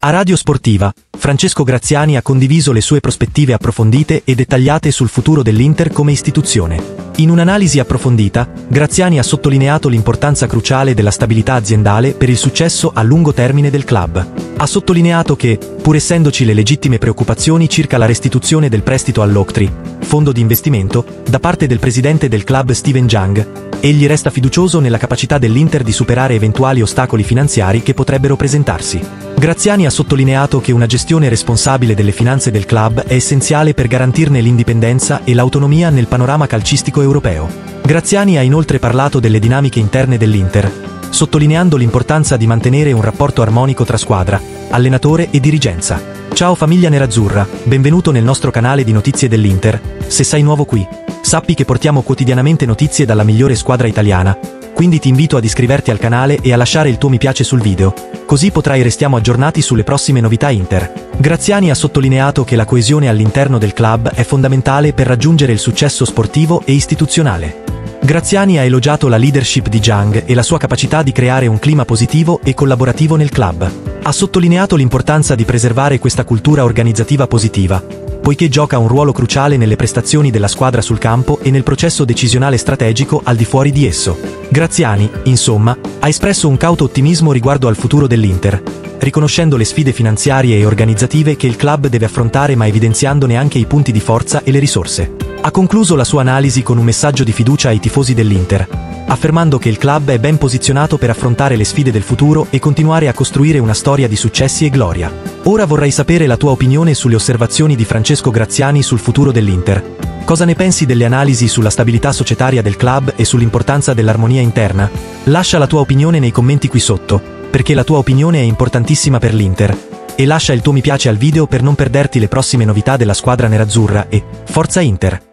A Radio Sportiva, Francesco Graziani ha condiviso le sue prospettive approfondite e dettagliate sul futuro dell'Inter come istituzione. In un'analisi approfondita, Graziani ha sottolineato l'importanza cruciale della stabilità aziendale per il successo a lungo termine del club. Ha sottolineato che, pur essendoci le legittime preoccupazioni circa la restituzione del prestito all'Octree, fondo di investimento, da parte del presidente del club Steven Jang, egli resta fiducioso nella capacità dell'Inter di superare eventuali ostacoli finanziari che potrebbero presentarsi. Graziani ha sottolineato che una gestione responsabile delle finanze del club è essenziale per garantirne l'indipendenza e l'autonomia nel panorama calcistico europeo. Graziani ha inoltre parlato delle dinamiche interne dell'Inter, sottolineando l'importanza di mantenere un rapporto armonico tra squadra, allenatore e dirigenza. Ciao famiglia nerazzurra, benvenuto nel nostro canale di notizie dell'Inter. Se sei nuovo qui, sappi che portiamo quotidianamente notizie dalla migliore squadra italiana, quindi ti invito ad iscriverti al canale e a lasciare il tuo mi piace sul video, così potrai restiamo aggiornati sulle prossime novità Inter. Graziani ha sottolineato che la coesione all'interno del club è fondamentale per raggiungere il successo sportivo e istituzionale. Graziani ha elogiato la leadership di Zhang e la sua capacità di creare un clima positivo e collaborativo nel club. Ha sottolineato l'importanza di preservare questa cultura organizzativa positiva, poiché gioca un ruolo cruciale nelle prestazioni della squadra sul campo e nel processo decisionale strategico al di fuori di esso. Graziani, insomma, ha espresso un cauto ottimismo riguardo al futuro dell'Inter, riconoscendo le sfide finanziarie e organizzative che il club deve affrontare ma evidenziandone anche i punti di forza e le risorse. Ha concluso la sua analisi con un messaggio di fiducia ai tifosi dell'Inter, affermando che il club è ben posizionato per affrontare le sfide del futuro e continuare a costruire una storia di successi e gloria. Ora vorrei sapere la tua opinione sulle osservazioni di Francesco Graziani sul futuro dell'Inter. Cosa ne pensi delle analisi sulla stabilità societaria del club e sull'importanza dell'armonia interna? Lascia la tua opinione nei commenti qui sotto, perché la tua opinione è importantissima per l'Inter. E lascia il tuo mi piace al video per non perderti le prossime novità della squadra nerazzurra e Forza Inter!